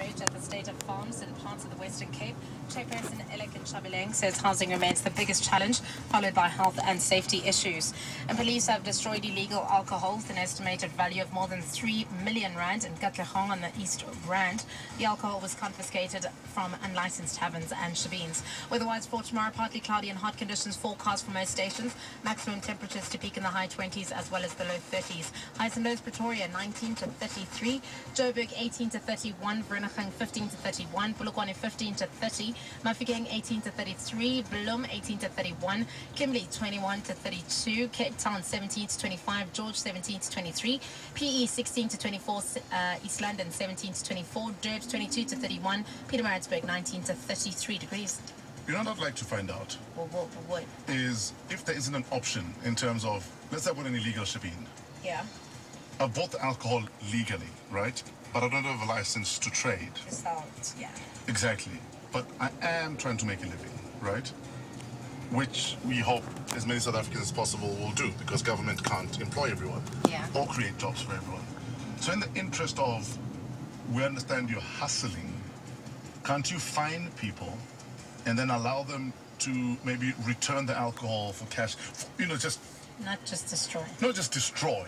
outrage at the state of farms in parts of the Western Cape. Chairperson Elek Chabileng says housing remains the biggest challenge, followed by health and safety issues. And police have destroyed illegal alcohol with an estimated value of more than 3 million rand in Katlehong on the East Rand. The alcohol was confiscated from unlicensed taverns and shebeens. Weather-wise for tomorrow, partly cloudy and hot conditions forecast for most stations. Maximum temperatures to peak in the high 20s as well as the low 30s. Highs and lows Pretoria 19 to 33, Joburg 18 to 31, Vereeniging 15 to 31, Polokwane 15 to 30, Mafikeng 18 to 33, Bloem 18 to 31, Kimberley 21 to 32, Cape Town 17 to 25, George 17 to 23, PE 16 to 24, uh, East London 17 to 24, Durban 22 to 31, Peter Pietermaritzburg 19 to 33 degrees. You know what I'd like to find out What, what, what? is if there isn't an option in terms of, let's say I put an illegal shebeen. Yeah, Uh, I bought the alcohol legally, right? But I don't have a license to trade. out. Yeah. Exactly. But I am trying to make a living, right? Which we hope as many South Africans as possible will do because government can't employ everyone Yeah. or create jobs for everyone. So, in the interest of we understand you're hustling, can't you find people and then allow them to maybe return the alcohol for cash? You know, just Not just destroy. not just destroy,